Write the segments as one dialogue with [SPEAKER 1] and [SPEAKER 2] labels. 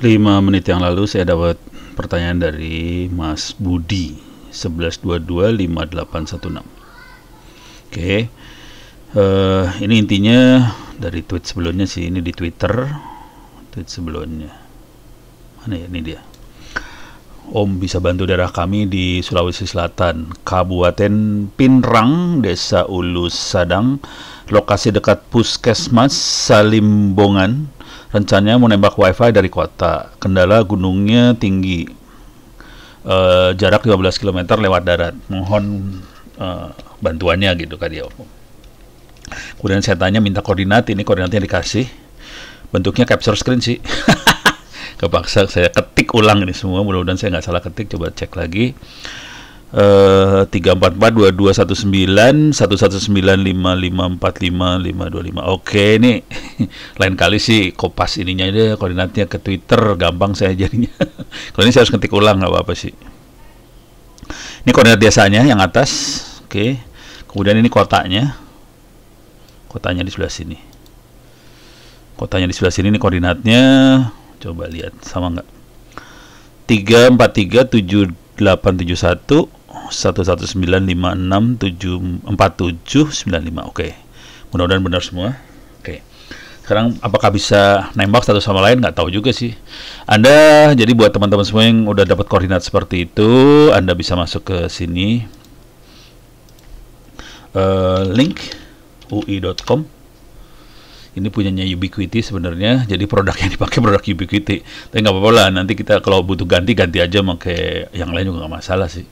[SPEAKER 1] 5 menit yang lalu saya dapat pertanyaan dari Mas Budi 11225816. Oke. Uh, ini intinya dari tweet sebelumnya sih ini di Twitter. Tweet sebelumnya. Mana ya ini dia. Om bisa bantu daerah kami di Sulawesi Selatan, Kabupaten Pinrang, Desa Ulus Sadang, lokasi dekat Puskesmas Salimbongan, rencananya mau nembak wifi dari kota. Kendala gunungnya tinggi, uh, jarak 15 km lewat darat. Mohon uh, bantuannya gitu kan ya. Kemudian saya tanya minta koordinat, ini koordinatnya dikasih. Bentuknya capture screen sih. Kepaksa saya ketik ulang ini semua, mudah-mudahan saya nggak salah ketik, coba cek lagi tiga empat empat dua dua satu sembilan satu satu sembilan lima lima empat lima lima dua lima. Oke ini. Lain kali sih kopas ininya aja koordinatnya ke Twitter gampang saya jadinya. Kalau ini saya harus ketik ulang nggak apa-apa sih. Ini koordinat biasanya yang atas oke. Kemudian ini kotaknya. Kotanya di sebelah sini. Kotanya di sebelah sini ini koordinatnya. Coba lihat sama nggak? Tiga empat tiga tujuh delapan tujuh satu 119564795. Oke. Mudah-mudahan benar semua. Oke. Sekarang apakah bisa nembak satu sama lain nggak tahu juga sih. Anda jadi buat teman-teman semua yang udah dapat koordinat seperti itu, Anda bisa masuk ke sini. Uh, link ui.com ini punyanya Ubiquiti sebenarnya jadi produk yang dipakai produk Ubiquiti tapi nggak apa-apa lah nanti kita kalau butuh ganti ganti aja pakai yang lain juga nggak masalah sih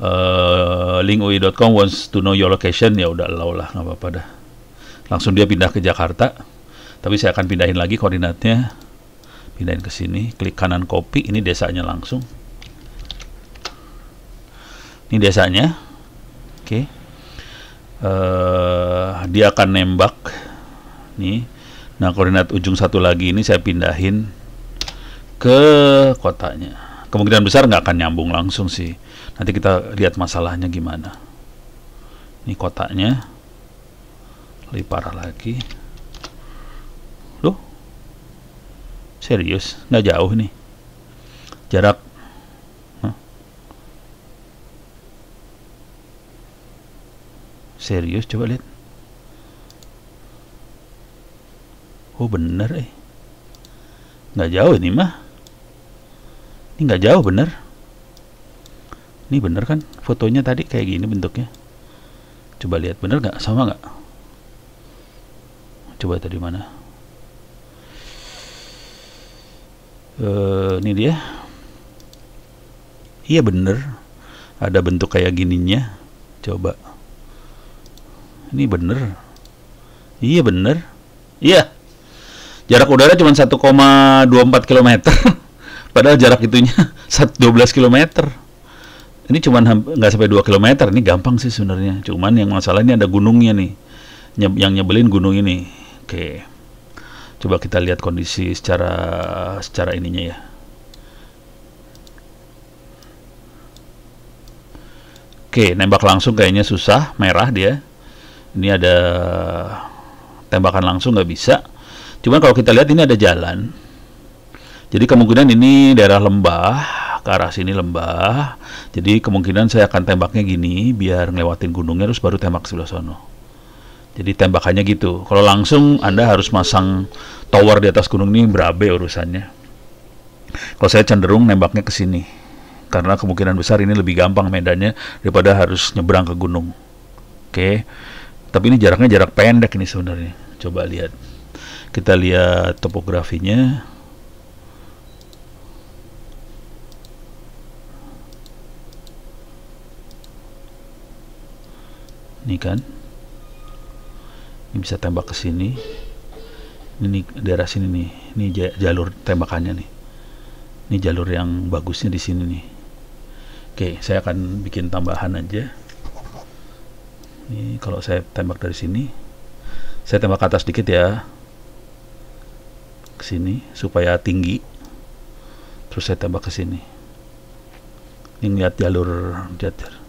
[SPEAKER 1] uh, linkui.com wants to know your location ya udah allow lah nggak apa-apa dah. Langsung dia pindah ke Jakarta tapi saya akan pindahin lagi koordinatnya. Pindahin ke sini klik kanan copy ini desanya langsung. Ini desanya oke. Okay. uh, eh, dia akan nembak nih. Nah koordinat ujung satu lagi ini saya pindahin ke kotanya kemungkinan besar nggak akan nyambung langsung sih Nanti kita lihat masalahnya gimana. Ini kotaknya lebih parah lagi. Loh, serius, nggak jauh nih. Jarak Serius, coba lihat. Oh bener eh. Nggak jauh ini mah. Ini nggak jauh bener. Ini bener kan fotonya tadi kayak gini bentuknya. Coba lihat bener nggak sama nggak? Coba tadi mana? Uh, ini dia. Iya bener. Ada bentuk kayak gininya. Coba. Ini bener. Iya bener. Iya. Jarak udara cuma 1,24 km. Padahal jarak itunya 12 km ini cuma nggak sampai 2 km ini gampang sih sebenarnya. Cuman yang masalah ini ada gunungnya nih. Yang nyebelin gunung ini. Oke. Coba kita lihat kondisi secara secara ininya ya. Oke nembak langsung kayaknya susah merah dia. Ini ada tembakan langsung nggak bisa. Cuman kalau kita lihat ini ada jalan jadi kemungkinan ini daerah lembah ke arah sini lembah. Jadi kemungkinan saya akan tembaknya gini biar ngelewatin gunungnya terus baru tembak sebelah sono. Jadi tembakannya gitu. Kalau langsung Anda harus masang tower di atas gunung ini berabe urusannya. Kalau saya cenderung nembaknya ke sini. Karena kemungkinan besar ini lebih gampang medannya daripada harus nyebrang ke gunung. Oke. Tapi ini jaraknya jarak pendek ini sebenarnya. Coba lihat. Kita lihat topografinya. Ini kan? Ini bisa tembak ke sini. Ini daerah sini nih. Ini jalur tembakannya nih. Ini jalur yang bagusnya di sini nih. Oke saya akan bikin tambahan aja. Ini kalau saya tembak dari sini saya tembak ke atas dikit ya. Ke sini supaya tinggi. Terus saya tembak ke sini. Ini lihat jalur jalur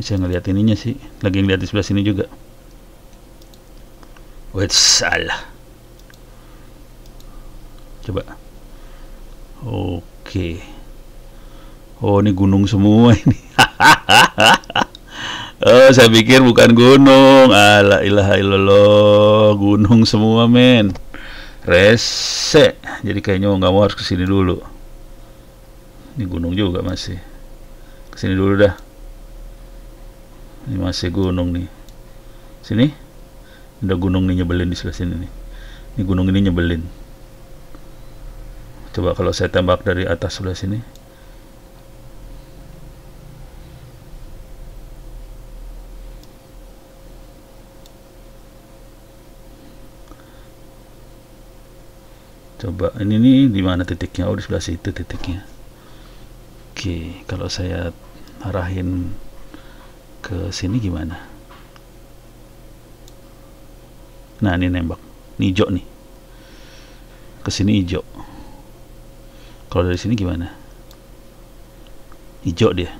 [SPEAKER 1] bisa ngeliat ininya sih. Lagi ngeliat di sebelah sini juga. Wait, salah. Coba. Oke. Oh ini gunung semua ini. Oh saya pikir bukan gunung. Ala ilaha illallah gunung semua men. Rese. Jadi kayaknya nggak mau harus ke sini dulu. Ini gunung juga masih. Ke sini dulu dah ini masih gunung nih. Sini? Ada gunung nih nyebelin di sebelah sini nih. Ini gunung ini nyebelin. Coba kalau saya tembak dari atas sebelah sini. Coba ini nih di mana titiknya? Oh di sebelah situ titiknya. Oke kalau saya arahin ke sini gimana? Nah ini nembak. Ini hijau nih. Ke sini hijau. Kalau dari sini gimana? Hijau dia.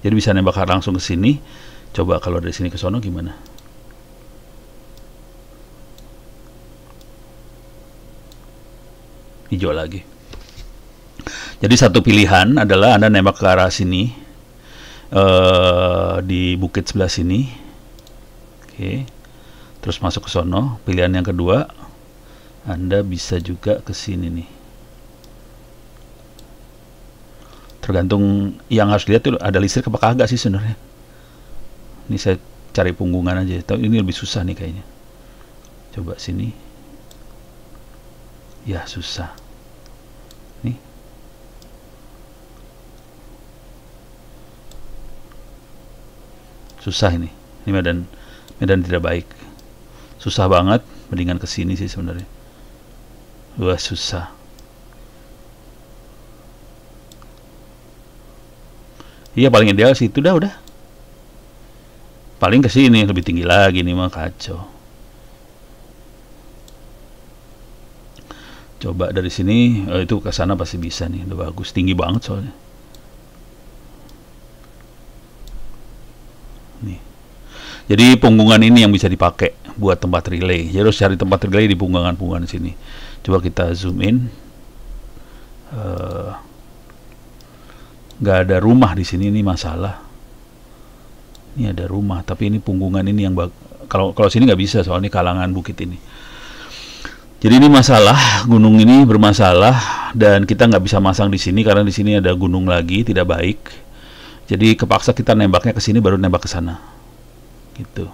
[SPEAKER 1] Jadi bisa nembak langsung ke sini. Coba kalau dari sini ke sono gimana? Hijau lagi. Jadi satu pilihan adalah anda nembak ke arah sini. Uh, di bukit sebelah sini. Oke. Terus masuk ke sono. Pilihan yang kedua anda bisa juga ke sini nih. Tergantung yang harus lihat tuh ada listrik apa kagak sih sebenarnya? Ini saya cari punggungan aja. Tapi ini lebih susah nih kayaknya. Coba sini. Ya susah susah ini. Ini medan medan tidak baik. Susah banget mendingan ke sini sih sebenarnya. Wah susah. Iya paling ideal sih itu dah udah. Paling ke sini lebih tinggi lagi nih mah kacau. Coba dari sini oh, itu ke sana pasti bisa nih udah bagus. Tinggi banget soalnya nih. Jadi punggungan ini yang bisa dipakai buat tempat relay. Jadi harus cari tempat relay di punggungan-punggungan sini. Coba kita zoom in. Nggak uh, ada rumah di sini ini masalah. Ini ada rumah tapi ini punggungan ini yang kalau kalau sini nggak bisa soalnya kalangan bukit ini. Jadi ini masalah, gunung ini bermasalah dan kita nggak bisa masang di sini karena di sini ada gunung lagi tidak baik. Jadi kepaksa kita nembaknya ke sini baru nembak ke sana. Gitu.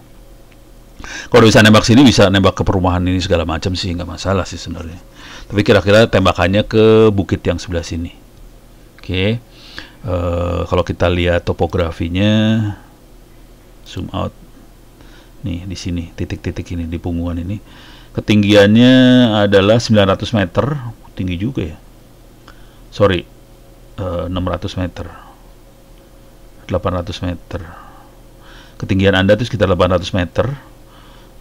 [SPEAKER 1] Kalau bisa nembak sini bisa nembak ke perumahan ini segala macam sih nggak masalah sih sebenarnya. Tapi kira-kira tembakannya ke bukit yang sebelah sini. Oke. Okay. Uh, eh, kalau kita lihat topografinya zoom out. Nih di sini titik-titik ini di punggungan ini ketinggiannya adalah 900 meter tinggi juga ya sorry uh, eh, 600 meter 800 meter ketinggian anda itu sekitar 800 meter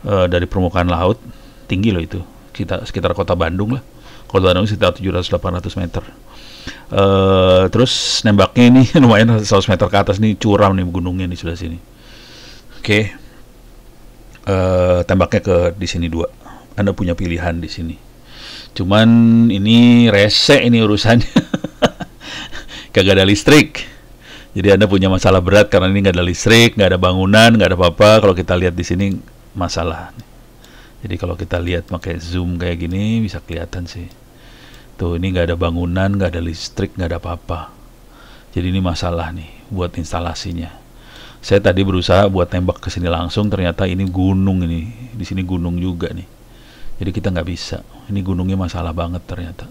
[SPEAKER 1] uh, dari permukaan laut tinggi loh itu kita sekitar kota Bandung lah kota Bandung sekitar 700-800 meter uh, terus nembaknya ini lumayan 100 meter ke atas nih curam nih gunungnya di sebelah sini oke okay. uh, tembaknya ke di sini dua anda punya pilihan di sini. Cuman ini rese ini urusannya. Kagak ada listrik. Jadi Anda punya masalah berat karena ini nggak ada listrik, nggak ada bangunan, nggak ada apa-apa. Kalau kita lihat di sini masalah. Jadi kalau kita lihat pakai zoom kayak gini bisa kelihatan sih. Tuh ini nggak ada bangunan, nggak ada listrik, nggak ada apa-apa. Jadi ini masalah nih buat instalasinya. Saya tadi berusaha buat tembak ke sini langsung, ternyata ini gunung ini. Di sini gunung juga nih jadi kita nggak bisa ini gunungnya masalah banget ternyata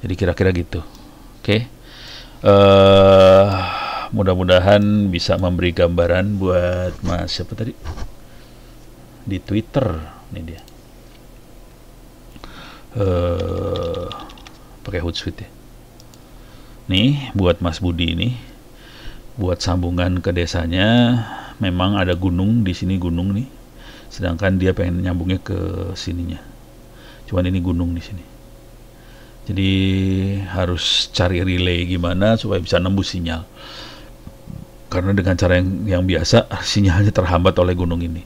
[SPEAKER 1] jadi kira-kira gitu oke okay. Uh, mudah-mudahan bisa memberi gambaran buat mas siapa tadi? Di Twitter ini dia. Uh, pakai Hootsuite ya. Nih buat Mas Budi ini buat sambungan ke desanya memang ada gunung di sini gunung nih. Sedangkan dia pengen nyambungnya ke sininya. Cuman ini gunung di sini jadi harus cari relay gimana supaya bisa nembus sinyal karena dengan cara yang yang biasa sinyalnya terhambat oleh gunung ini.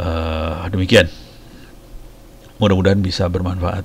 [SPEAKER 1] Uh, demikian. Mudah-mudahan bisa bermanfaat.